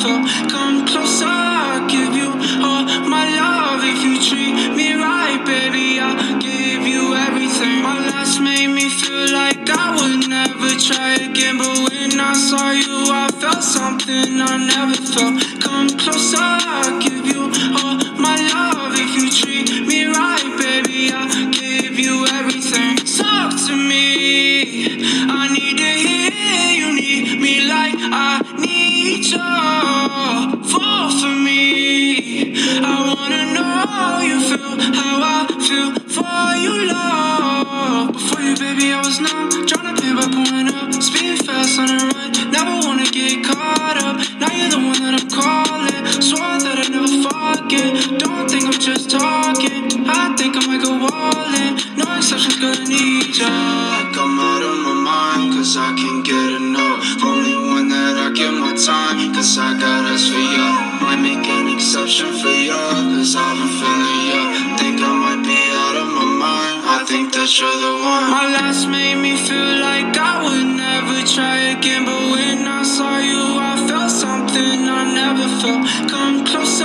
Come closer, I'll give you all my love. If you treat me right, baby, I'll give you everything. My last made me feel like I would never try again. But when I saw you, I felt something I never felt. Come closer, I'll give you all my love. If you treat me right, baby, I'll give you everything. Talk to me, I need to hear you need me like I need you. Fall for me. I wanna know you feel how I feel for you, love. Before you, baby, I was numb. Trying to pay by pulling up. Speed fast on the run. Never wanna get caught up. Now you're the one that I'm calling. Swore that I'd never forget. Don't think I'm just talking. I think I might go all in. No exceptions, gonna need ya. Like I'm out of my mind, cause I can't get enough. Only one that I give my time, cause I got for I've been feeling ya. Think I might be out of my mind. I think that you're the one. My last made me feel like I would never try again. But when I saw you, I felt something I never felt. Come closer.